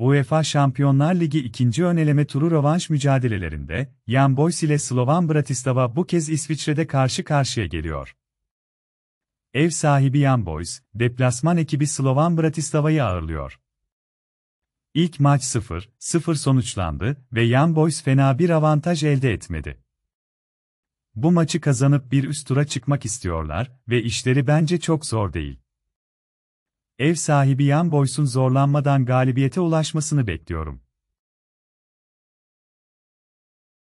UEFA Şampiyonlar Ligi ikinci öneleme turu rövanş mücadelelerinde, Young Boys ile Slovan Bratislava bu kez İsviçre'de karşı karşıya geliyor. Ev sahibi Young Boys, deplasman ekibi Slovan Bratislava'yı ağırlıyor. İlk maç 0-0 sonuçlandı ve Young Boys fena bir avantaj elde etmedi. Bu maçı kazanıp bir üst tura çıkmak istiyorlar ve işleri bence çok zor değil. Ev sahibi Young Boys'un zorlanmadan galibiyete ulaşmasını bekliyorum.